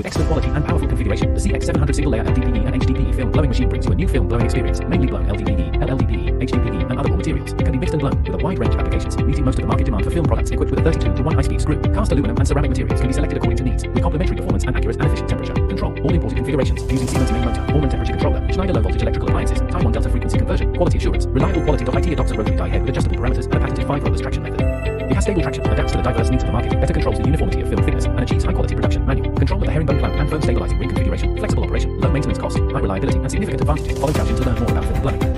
With excellent quality and powerful configuration, the CX700 single layer LDPE and HDPE film blowing machine brings you a new film blowing experience, mainly blown LDPE, LLDPE, HDPE, and other raw materials. It can be mixed and blown with a wide range of applications, meeting most of the market demand for film products equipped with a 32 to 1 high-speed screw. Cast aluminum and ceramic materials can be selected according to needs, with complementary performance and accurate and efficient temperature control. All imported configurations using Siemens main motor, Omron temperature controller, Schneider low voltage electrical appliances, Taiwan Delta frequency conversion, quality assurance, reliable quality. IT adopts a rotary die head with adjustable parameters and a patented five rollers traction method. It has stable traction, adapts to the diverse needs of the market, better controls the uniformity of film thickness, control of the herringbone clamp and foam stabilizing ring configuration, flexible operation, low maintenance cost, high reliability, and significant advantages. Follow Chaoxin to learn more about film blowing.